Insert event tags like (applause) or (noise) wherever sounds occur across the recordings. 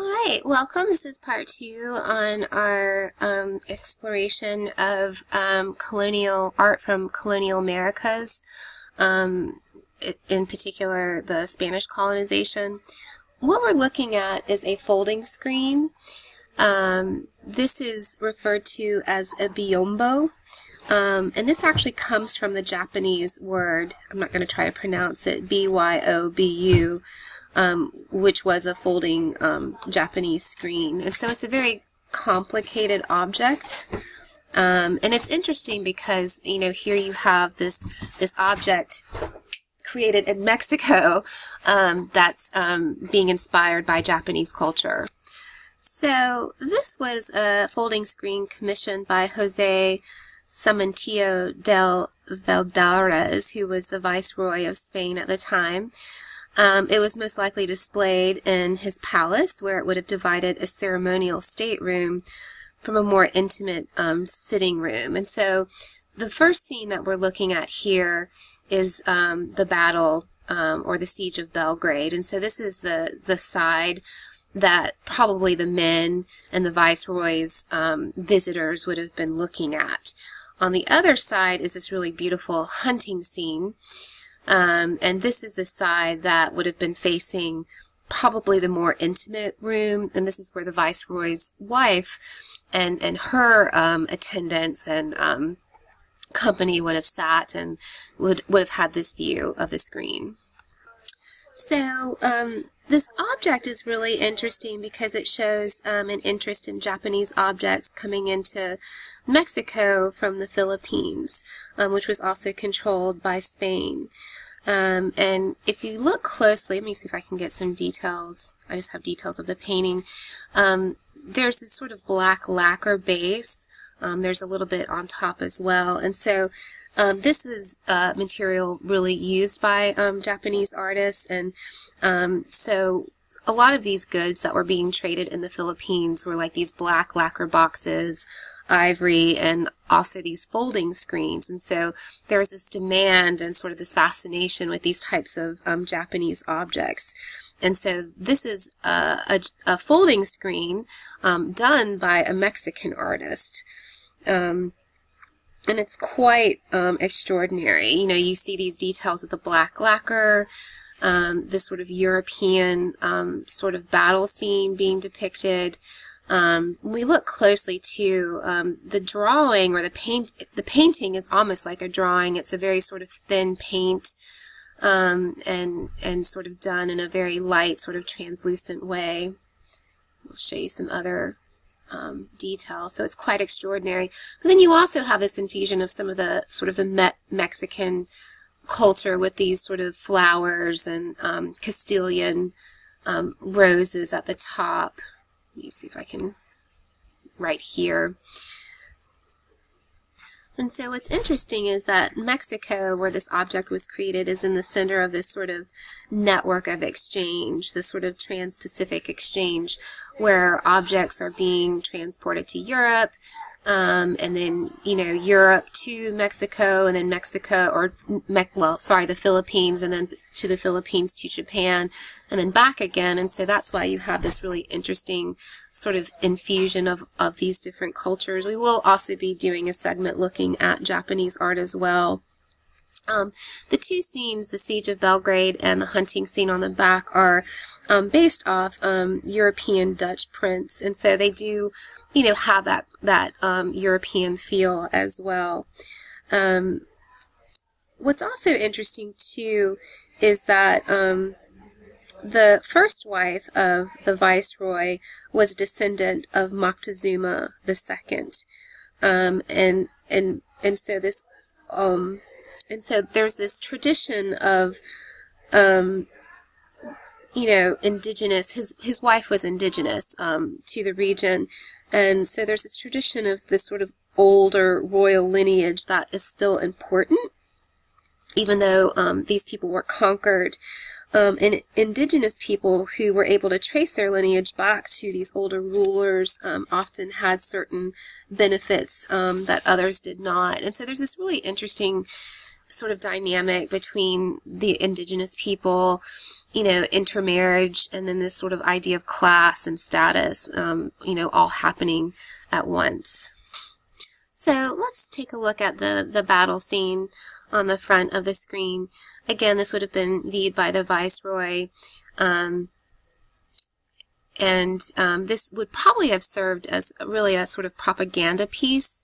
All right, welcome. This is part two on our um, exploration of um, colonial art from colonial Americas, um, in particular the Spanish colonization. What we're looking at is a folding screen. Um, this is referred to as a biombo. Um, and this actually comes from the Japanese word, I'm not going to try to pronounce it, B Y O B U, um, which was a folding um, Japanese screen. And so it's a very complicated object. Um, and it's interesting because, you know, here you have this, this object created in Mexico um, that's um, being inspired by Japanese culture. So this was a folding screen commissioned by Jose Samantillo del Valdares, who was the viceroy of Spain at the time. Um, it was most likely displayed in his palace, where it would have divided a ceremonial stateroom from a more intimate um, sitting room. And so the first scene that we're looking at here is um, the battle um, or the siege of Belgrade. And so this is the, the side that probably the men and the viceroy's um, visitors would have been looking at. On the other side is this really beautiful hunting scene. Um, and this is the side that would have been facing probably the more intimate room. And this is where the viceroy's wife and, and her um, attendants and um, company would have sat and would, would have had this view of the screen. So, um, this object is really interesting because it shows um, an interest in Japanese objects coming into Mexico from the Philippines, um, which was also controlled by Spain. Um, and if you look closely, let me see if I can get some details. I just have details of the painting. Um, there's this sort of black lacquer base. Um, there's a little bit on top as well. And so um, this was uh, material really used by um, Japanese artists, and um, so a lot of these goods that were being traded in the Philippines were like these black lacquer boxes, ivory, and also these folding screens. And so there was this demand and sort of this fascination with these types of um, Japanese objects. And so this is a, a, a folding screen um, done by a Mexican artist. Um, and it's quite um, extraordinary. You know, you see these details of the black lacquer, um, this sort of European um, sort of battle scene being depicted. Um, we look closely to um, the drawing or the paint. The painting is almost like a drawing. It's a very sort of thin paint, um, and and sort of done in a very light, sort of translucent way. I'll show you some other um, detail. So it's quite extraordinary. And then you also have this infusion of some of the sort of the Me- Mexican culture with these sort of flowers and um, Castilian um, roses at the top. Let me see if I can right here. And so what's interesting is that Mexico, where this object was created, is in the center of this sort of network of exchange, this sort of trans-Pacific exchange, where objects are being transported to Europe, um, and then you know Europe to Mexico, and then Mexico or Me- well, sorry, the Philippines, and then to the Philippines to Japan, and then back again. And so that's why you have this really interesting sort of infusion of of these different cultures. We will also be doing a segment looking at Japanese art as well. Um, the two scenes, the Siege of Belgrade and the hunting scene on the back, are um, based off um, European Dutch prints, and so they do, you know, have that that um, European feel as well. Um, what's also interesting too is that um, the first wife of the viceroy was a descendant of Moctezuma II, um, and and and so this um, and so there's this tradition of, um, you know, indigenous. His his wife was indigenous um, to the region, and so there's this tradition of this sort of older royal lineage that is still important, even though um, these people were conquered. Um, and indigenous people who were able to trace their lineage back to these older rulers um, often had certain benefits um, that others did not. And so there's this really interesting sort of dynamic between the indigenous people, you know, intermarriage, and then this sort of idea of class and status, um, you know, all happening at once. So let's take a look at the, the battle scene on the front of the screen. Again, this would have been viewed by the Viceroy. Um, and um, this would probably have served as really a sort of propaganda piece.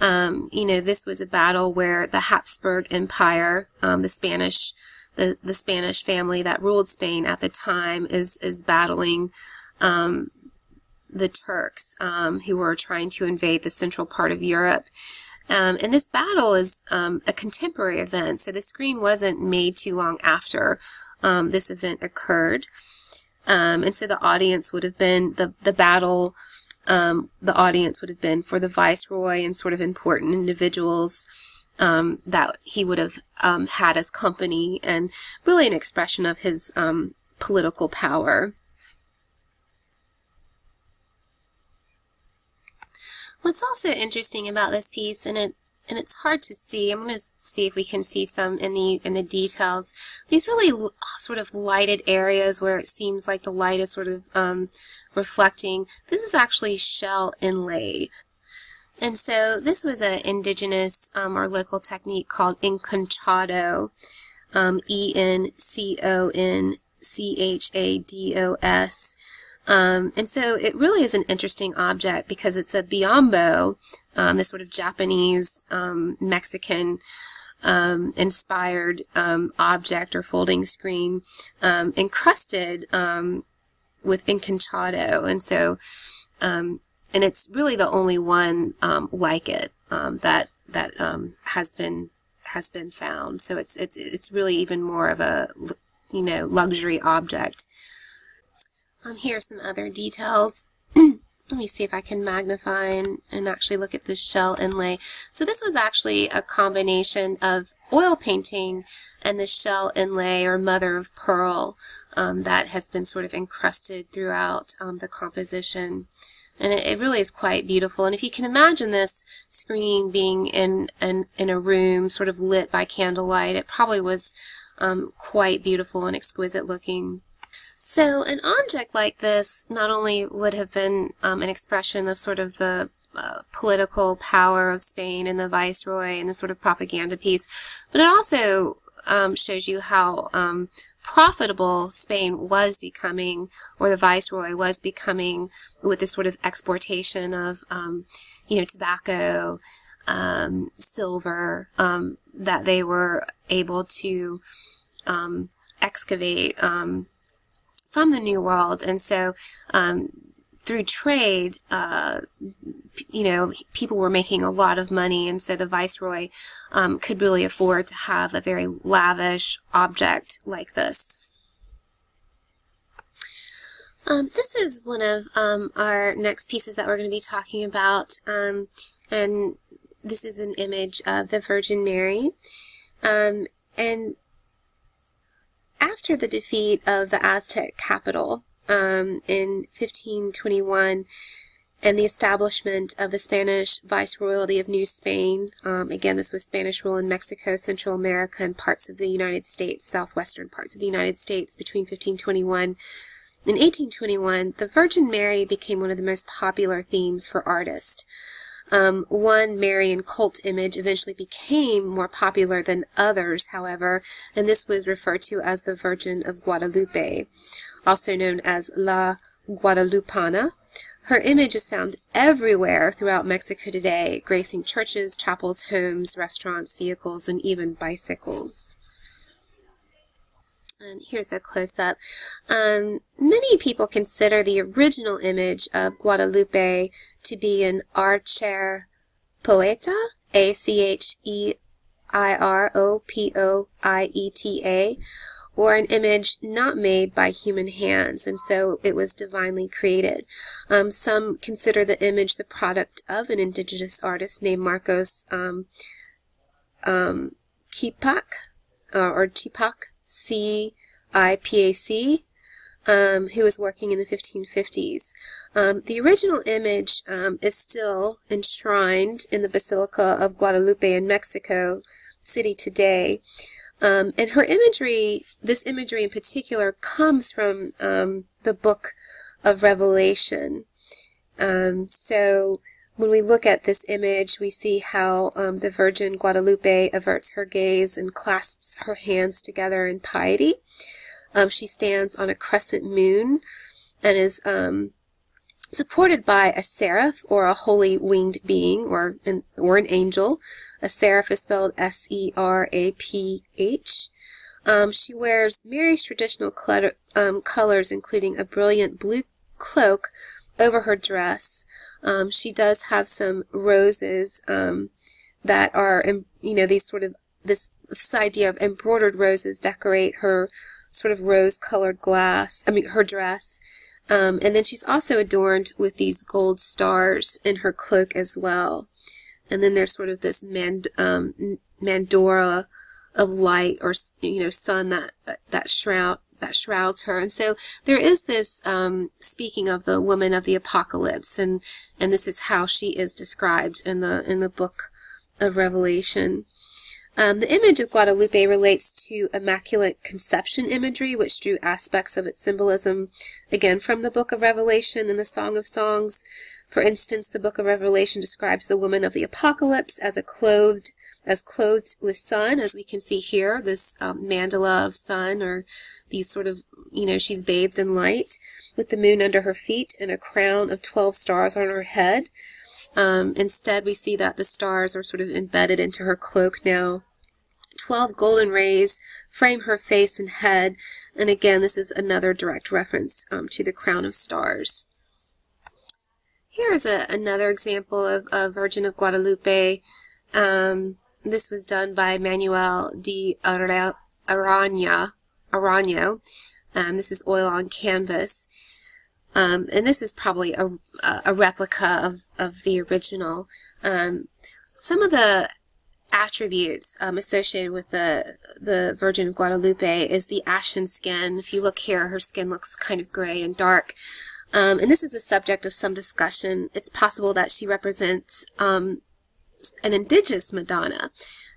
Um, you know, this was a battle where the Habsburg Empire, um, the Spanish, the, the Spanish family that ruled Spain at the time, is is battling um, the Turks, um, who were trying to invade the central part of Europe. Um, and this battle is um, a contemporary event, so the screen wasn't made too long after um, this event occurred. Um, and so the audience would have been the the battle. Um, the audience would have been for the viceroy and sort of important individuals um, that he would have had as company, and really an expression of his political power. What's also interesting about this piece, and it and it's hard to see. I'm going to see if we can see some in the in the details. These really sort of lighted areas where it seems like the light is sort of um, reflecting. This is actually shell inlay. And so this was an indigenous um, or local technique called enconchado, um, E-N-C-O-N-C-H-A-D-O-S. Um, and so it really is an interesting object because it's a biombo, um, this sort of Japanese, um, Mexican, um, inspired um, object or folding screen, um, encrusted with enconchado. And so, and it's really the only one like it that that has been has been found. So it's it's it's really even more of a you know luxury object um, here are some other details. (clears throat) Let me see if I can magnify and, and actually look at this shell inlay. So this was actually a combination of oil painting and the shell inlay or mother of pearl um, that has been sort of encrusted throughout um, the composition. And it, it, really is quite beautiful. And if you can imagine this screen being in, in, in a room sort of lit by candlelight, it probably was um, quite beautiful and exquisite looking. So an object like this not only would have been um, an expression of sort of the uh, political power of Spain and the viceroy and the sort of propaganda piece, but it also um, shows you how um, profitable Spain was becoming, or the viceroy was becoming, with this sort of exportation of, um, you know, tobacco, um, silver, um, that they were able to excavate from the New World. And so, um, through trade, uh, you know, people were making a lot of money, and so the viceroy um, could really afford to have a very lavish object like this. Um, this is one of um, our next pieces that we're going to be talking about, um, and this is an image of the Virgin Mary. Um, and after the defeat of the Aztec capital um, in 1521 and the establishment of the Spanish Viceroyalty of New Spain, um, again, this was Spanish rule in Mexico, Central America, and parts of the United States, southwestern parts of the United States between 1521 and 1821, the Virgin Mary became one of the most popular themes for artists. Um, one Marian cult image eventually became more popular than others, however, and this was referred to as the Virgin of Guadalupe, also known as La Guadalupana. Her image is found everywhere throughout Mexico today, gracing churches, chapels, homes, restaurants, vehicles, and even bicycles. And here's a close up. Um, many people consider the original image of Guadalupe to be an Archer Poeta, A C H E I R O P O I E T A, or an image not made by human hands, and so it was divinely created. Um, some consider the image the product of an indigenous artist named Marcos um, um, Cipac, uh, or Cipac, um, who was working in the 1550s. Um, the original image um, is still enshrined in the Basilica of Guadalupe in Mexico city today. Um, and her imagery, this imagery in particular, comes from um, the book of Revelation. Um, so when we look at this image, we see how um, the Virgin Guadalupe averts her gaze and clasps her hands together in piety. Um, she stands on a crescent moon and is um, supported by a seraph or a holy winged being or an, or an angel. A seraph is spelled S E R A P H. Um, she wears Mary's traditional clutter, um, colors, including a brilliant blue cloak over her dress. Um, she does have some roses um, that are, you know, these sort of this, this idea of embroidered roses decorate her sort of rose-colored glass. I mean, her dress. Um, and then she's also adorned with these gold stars in her cloak as well. And then there's sort of this mand- um, mandorla of light or you know sun that that shroud that shrouds her. And so there is this um, speaking of the woman of the apocalypse, and and this is how she is described in the in the book of Revelation. Um, the image of Guadalupe relates to Immaculate Conception imagery, which drew aspects of its symbolism, again, from the book of Revelation and the Song of Songs. For instance, the book of Revelation describes the woman of the apocalypse as a clothed as clothed with sun, as we can see here, this um, mandala of sun, or these sort of, you know, she's bathed in light, with the moon under her feet and a crown of 12 stars on her head. Um, instead, we see that the stars are sort of embedded into her cloak now. Twelve golden rays frame her face and head, and again, this is another direct reference um, to the crown of stars. Here is a, another example of, a Virgin of Guadalupe. Um, this was done by Manuel de Arana, Arano. Um, this is oil on canvas. Um, and this is probably a, a replica of, of the original. Um, some of the attributes um, associated with the the Virgin of Guadalupe is the ashen skin. If you look here, her skin looks kind of gray and dark. Um, and this is a subject of some discussion. It's possible that she represents um, an indigenous Madonna.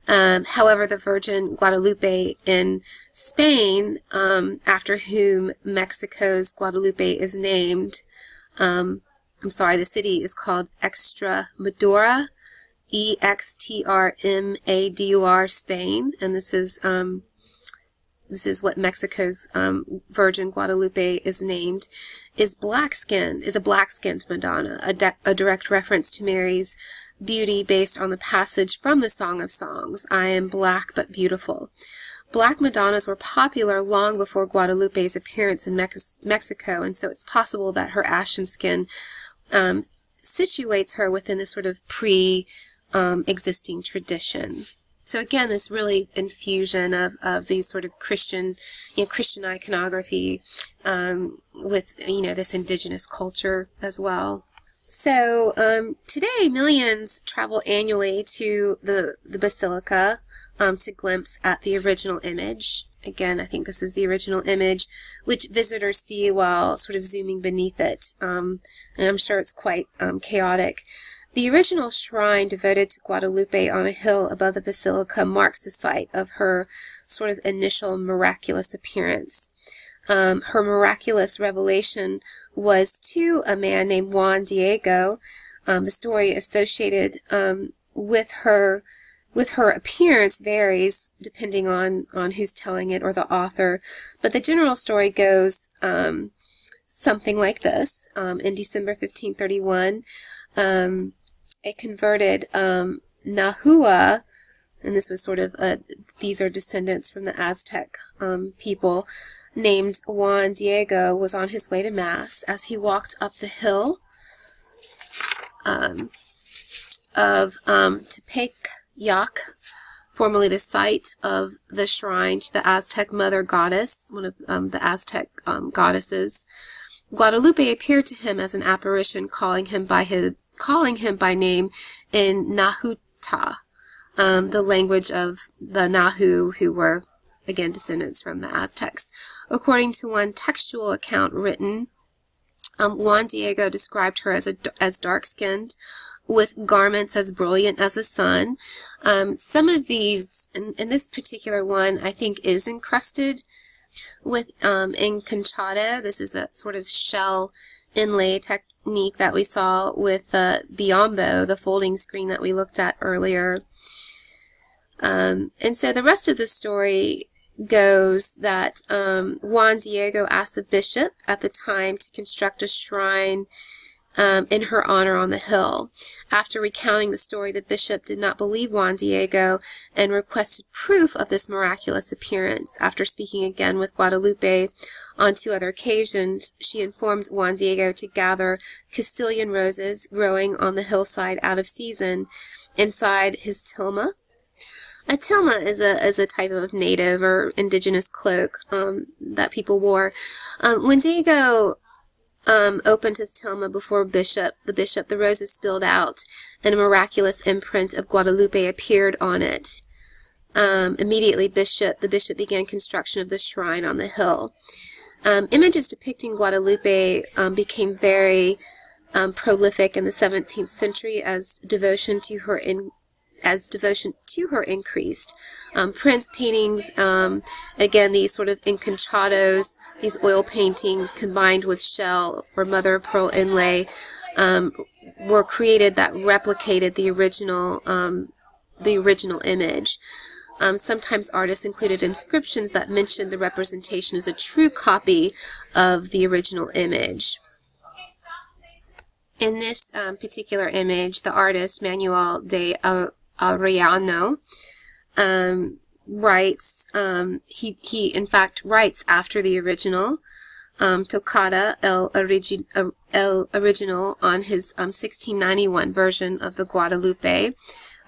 Um, however, the Virgin Guadalupe in Spain, um, after whom Mexico's Guadalupe is named, um, I'm sorry, the city is called Extremadura, E X T R M A D U R, Spain, and this is um, this is what Mexico's um, Virgin Guadalupe is named, is black skin, is a black skinned Madonna, a, de- a direct reference to Mary's beauty based on the passage from the Song of Songs, I am black but beautiful. Black Madonnas were popular long before Guadalupe's appearance in Mex- Mexico, and so it's possible that her ashen skin um, situates her within this sort of pre um, existing tradition. So again, this really infusion of, of these sort of Christian, you know, Christian iconography um, with you know this indigenous culture as well. So um, today, millions travel annually to the the basilica um, to glimpse at the original image. Again, I think this is the original image, which visitors see while sort of zooming beneath it, um, and I'm sure it's quite um, chaotic. The original shrine devoted to Guadalupe on a hill above the basilica marks the site of her sort of initial miraculous appearance. Um, her miraculous revelation was to a man named Juan Diego. Um, the story associated um, with her with her appearance varies depending on on who's telling it or the author, but the general story goes um, something like this: um, In December 1531, um, a converted Nahua and this was sort of a, these are descendants from the Aztec um, people, named Juan Diego was on his way to Mass as he walked up the hill um, of um, Tepeyac, formerly the site of the shrine to the Aztec mother goddess, one of um, the Aztec um, goddesses. Guadalupe appeared to him as an apparition, calling him by his calling him by name in Nahuatl, um, the language of the Nahua, who were again descendants from the Aztecs. According to one textual account written Um, Juan Diego described her as, a, as dark-skinned, with garments as brilliant as the sun. Um, some of these, and, and, this particular one, I think is encrusted with um, enconchado. This is a sort of shell inlay technique that we saw with uh, Biombo, the folding screen that we looked at earlier. Um, and so the rest of the story goes that um, Juan Diego asked the bishop at the time to construct a shrine um, in her honor on the hill. After recounting the story, the bishop did not believe Juan Diego and requested proof of this miraculous appearance. After speaking again with Guadalupe on two other occasions, she informed Juan Diego to gather Castilian roses growing on the hillside out of season inside his tilma. A tilma is a is a type of native or indigenous cloak um, that people wore. Um, when Diego um, opened his tilma before bishop, the bishop, the roses spilled out, and a miraculous imprint of Guadalupe appeared on it. Um, immediately, bishop, the bishop began construction of the shrine on the hill. Um, images depicting Guadalupe um, became very um, prolific in the 17th century as devotion to her in, as devotion to her increased. Um, Prince paintings, um, again, these sort of enconchados, these oil paintings combined with shell or mother of pearl inlay, um, were created that replicated the original, um, the original image. Um, sometimes artists included inscriptions that mentioned the representation as a true copy of the original image. In this um, particular image, the artist Manuel de Arellano um, writes, um, he, he in fact writes after the original, um, Tocata el, origi- uh, el Original on his um, 1691 version of the Guadalupe.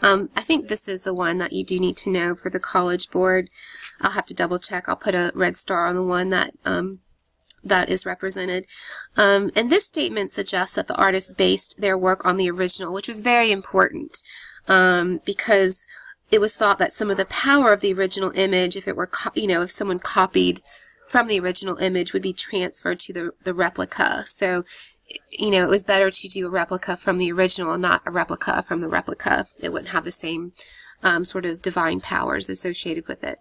Um, I think this is the one that you do need to know for the College Board. I'll have to double check. I'll put a red star on the one that um, that is represented. Um, and this statement suggests that the artist based their work on the original, which was very important um, because it was thought that some of the power of the original image, if it were, you know, if someone copied from the original image, would be transferred to the, the replica. So, you know, it was better to do a replica from the original and not a replica from the replica. It wouldn't have the same um, sort of divine powers associated with it.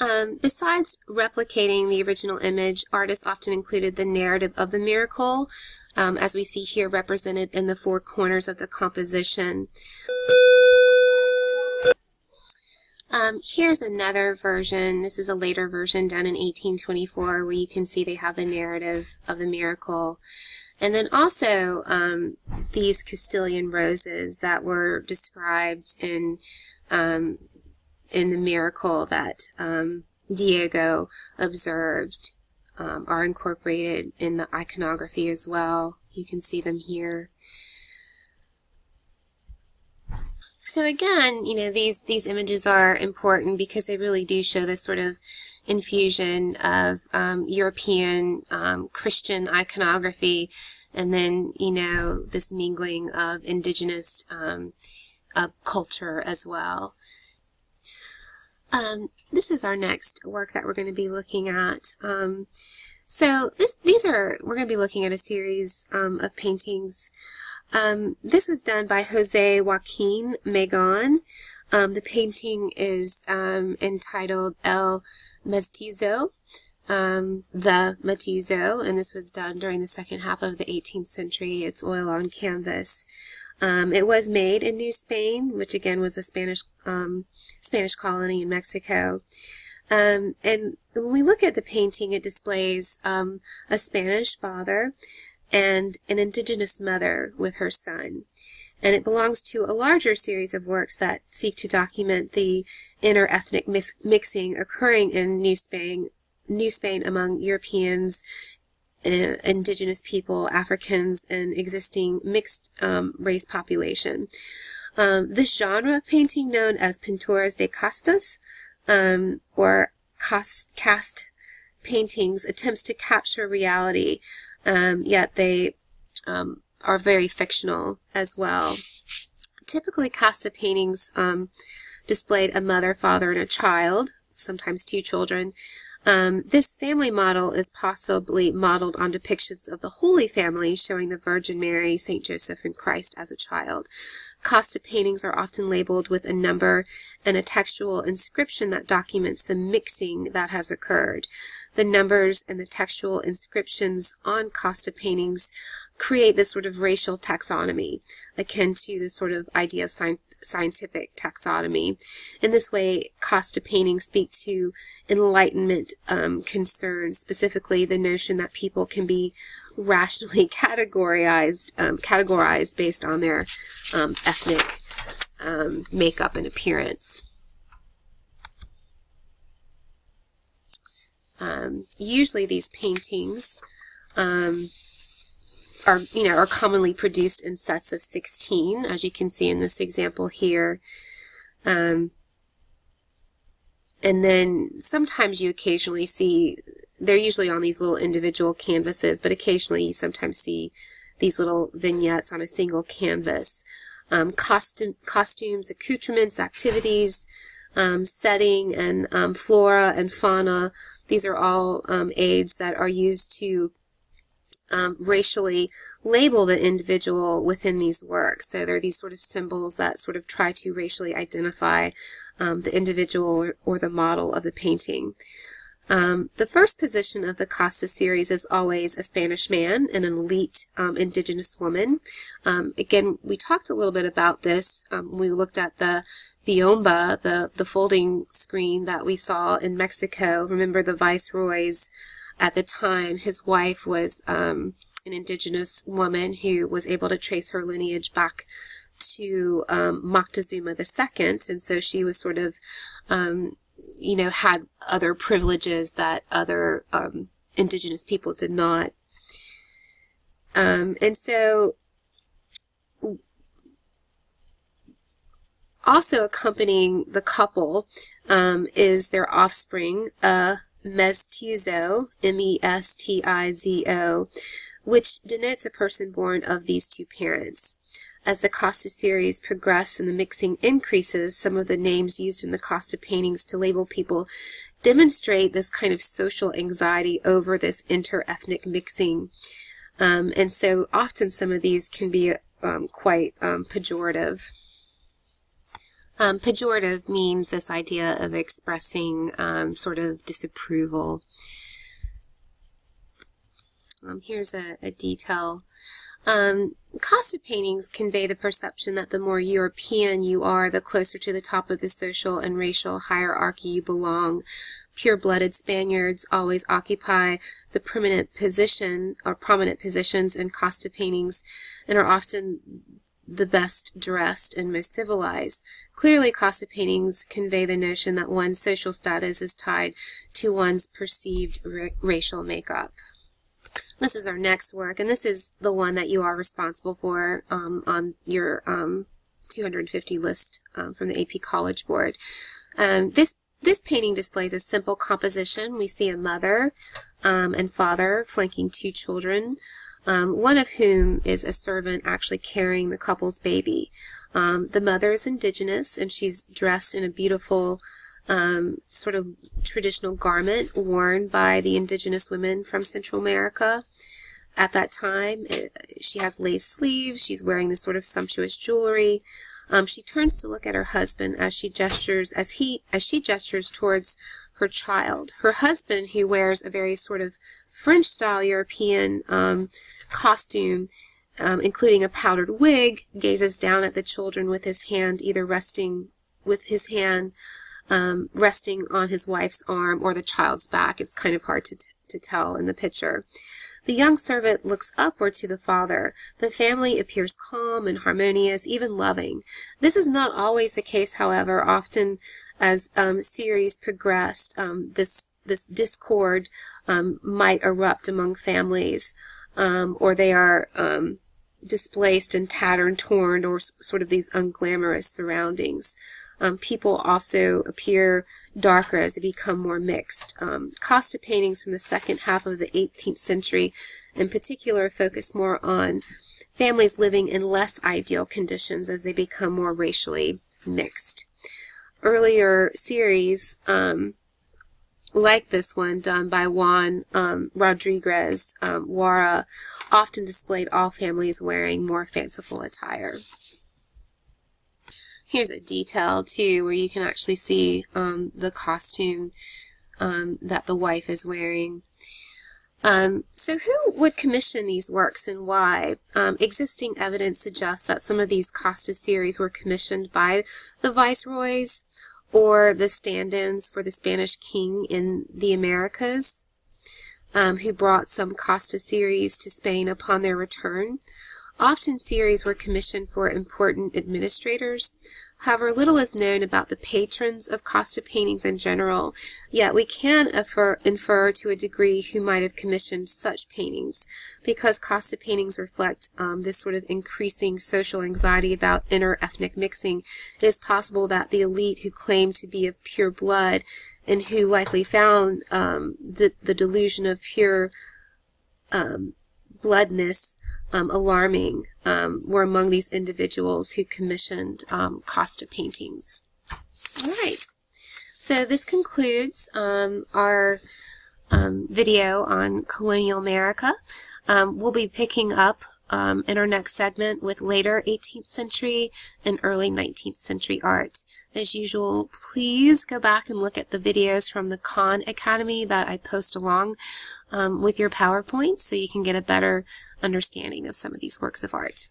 Um, besides replicating the original image, artists often included the narrative of the miracle, um, as we see here represented in the four corners of the composition. Um, here's another version. This is a later version done in 1824 where you can see they have the narrative of the miracle. And then also um, these Castilian roses that were described in um, in the miracle that um, Diego observed um, are incorporated in the iconography as well. You can see them here. So again, you know, these, these images are important because they really do show this sort of infusion of um, European um, Christian iconography and then, you know, this mingling of indigenous um, uh, culture as well. Um, this is our next work that we're going to be looking at. Um, so this, these are, we're going to be looking at a series um, of paintings. Um, this was done by Jose Joaquin Magon. Um, the painting is um, entitled El Mestizo, um, the Mestizo, and this was done during the second half of the 18th century. It's oil on canvas. Um, it was made in New Spain, which again was a Spanish um, Spanish colony in Mexico. And when we look at the painting, it displays a Spanish father and an indigenous mother with her son. And it belongs to a larger series of works that seek to document the interethnic mix- mixing occurring in New Spain, New Spain among Europeans uh, indigenous people, Africans, and existing mixed um, race population. Um, this genre of painting, known as pinturas de castas, um, or cast, cast paintings, attempts to capture reality, um, yet they um, are very fictional as well. Typically, casta paintings um, displayed a mother, father, and a child, sometimes two children, Um, this family model is possibly modeled on depictions of the Holy Family, showing the Virgin Mary, St. Joseph, and Christ as a child. Casta paintings are often labeled with a number and a textual inscription that documents the mixing that has occurred. The numbers and the textual inscriptions on casta paintings create this sort of racial taxonomy, akin to the sort of idea of science scientific taxonomy. In this way, casta paintings speak to Enlightenment um, concerns, specifically the notion that people can be rationally (laughs) categorized, um, categorized based on their um, ethnic um, makeup and appearance. Um, usually, these paintings um, are, you know, are commonly produced in sets of 16, as you can see in this example here. Um, and then sometimes you occasionally see, they're usually on these little individual canvases, but occasionally you sometimes see these little vignettes on a single canvas. Um, costume, costumes, accoutrements, activities, um, setting, and um, flora and fauna. These are all um, aids that are used to um, racially label the individual within these works. So there are these sort of symbols that sort of try to racially identify um, the individual or, or, the model of the painting. Um, the first position of the casta series is always a Spanish man, and an elite um, indigenous woman. Um, again, we talked a little bit about this um, we looked at the biombo, the, the folding screen that we saw in Mexico. Remember the viceroys at the time, his wife was um, an indigenous woman who was able to trace her lineage back to um, Moctezuma II, and so she was sort of, um, you know, had other privileges that other um, indigenous people did not. Um, and so, also accompanying the couple um, is their offspring, a mestizo, M-E-S-T-I-Z-O, which denotes a person born of these two parents. As the casta series progresses and the mixing increases, some of the names used in the casta paintings to label people demonstrate this kind of social anxiety over this inter-ethnic mixing. Um, and so often some of these can be um, quite um, pejorative. Um, pejorative means this idea of expressing um, sort of disapproval. Um, here's a, a detail. Um, Casta paintings convey the perception that the more European you are, the closer to the top of the social and racial hierarchy you belong. Pure-blooded Spaniards always occupy the prominent position or prominent positions in casta paintings and are often the best dressed and most civilized. Clearly, casta paintings convey the notion that one's social status is tied to one's perceived ra racial makeup. This is our next work, and this is the one that you are responsible for um, on your um, 250 list um, from the AP College Board. Um, this this painting displays a simple composition. We see a mother um, and father flanking two children um, one of whom is a servant actually carrying the couple's baby. Um, the mother is indigenous and she's dressed in a beautiful um, sort of traditional garment worn by the indigenous women from Central America. At that time, it, she has lace sleeves, she's wearing this sort of sumptuous jewelry. Um, she turns to look at her husband as she gestures, as he, as she gestures towards her child. Her husband, who wears a very sort of French style European um, costume, um, including a powdered wig, gazes down at the children with his hand either resting with his hand um, resting on his wife's arm or the child's back. It's kind of hard to, to tell in the picture. The young servant looks upward to the father. The family appears calm and harmonious, even loving. This is not always the case, however. Often, as um, series progressed, um, this this discord um, might erupt among families, um, or they are um, displaced and tattered and torn, or sort of these unglamorous surroundings. Um, people also appear darker as they become more mixed. Um, Casta paintings from the second half of the 18th century, in particular, focus more on families living in less ideal conditions as they become more racially mixed. Earlier series um, like this one done by Juan um, Rodriguez um, Warra, often displayed all families wearing more fanciful attire. Here's a detail too where you can actually see um, the costume um, that the wife is wearing. Um, so who would commission these works and why? Um, existing evidence suggests that some of these casta series were commissioned by the viceroys or the stand-ins for the Spanish king in the Americas, um, who brought some casta series to Spain upon their return. Often series were commissioned for important administrators. However, little is known about the patrons of casta paintings in general, yet we can infer, infer to a degree who might have commissioned such paintings. Because casta paintings reflect um, this sort of increasing social anxiety about inter-ethnic mixing, it is possible that the elite who claimed to be of pure blood and who likely found um, the, the delusion of pure um, bloodness um, alarming um, were among these individuals who commissioned um, casta paintings. All right, so this concludes um, our um, video on colonial America. We'll be picking up um, in our next segment with later 18th century and early 19th century art. As usual, please go back and look at the videos from the Khan Academy that I post along um, with your PowerPoint so you can get a better understanding of some of these works of art.